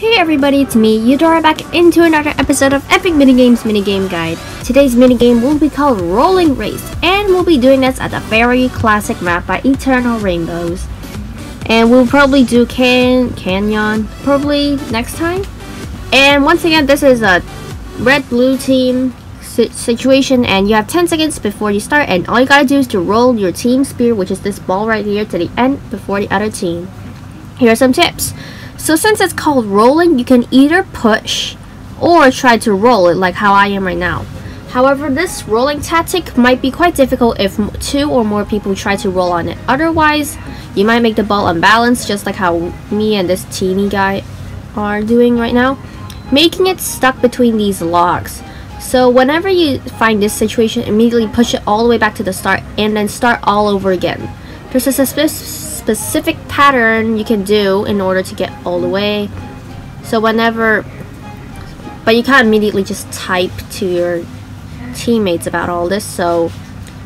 Hey everybody, it's me, Eudora back into another episode of Epic Minigames Minigame Guide. Today's minigame will be called Rolling Race, and we'll be doing this at the very classic map by Eternal Rainbows. And we'll probably do Can Canyon, probably next time. And once again, this is a red-blue team situation, and you have 10 seconds before you start, and all you gotta do is to roll your team spear, which is this ball right here, to the end before the other team. Here are some tips. So since it's called rolling, you can either push or try to roll it like how I am right now. However, this rolling tactic might be quite difficult if two or more people try to roll on it. Otherwise, you might make the ball unbalanced just like how me and this teeny guy are doing right now, making it stuck between these logs. So whenever you find this situation, immediately push it all the way back to the start and then start all over again. There's a specific pattern you can do in order to get all the way. So whenever, but you can't immediately just type to your teammates about all this. So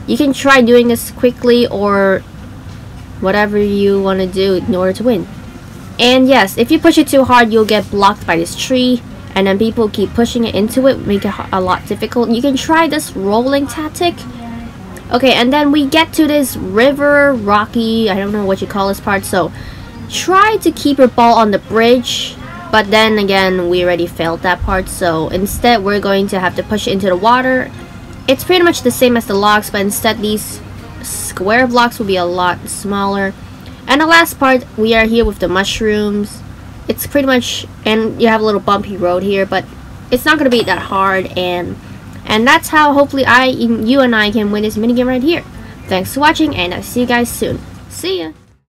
you can try doing this quickly or whatever you want to do in order to win. And yes, if you push it too hard, you'll get blocked by this tree. And then people keep pushing it into it, make it a lot difficult. You can try this rolling tactic Okay, and then we get to this river, rocky, I don't know what you call this part, so try to keep your ball on the bridge, but then again, we already failed that part, so instead we're going to have to push it into the water. It's pretty much the same as the logs, but instead these square blocks will be a lot smaller. And the last part, we are here with the mushrooms. It's pretty much, and you have a little bumpy road here, but it's not going to be that hard, and and that's how hopefully I, you and I can win this minigame right here. Thanks for watching and I'll see you guys soon. See ya!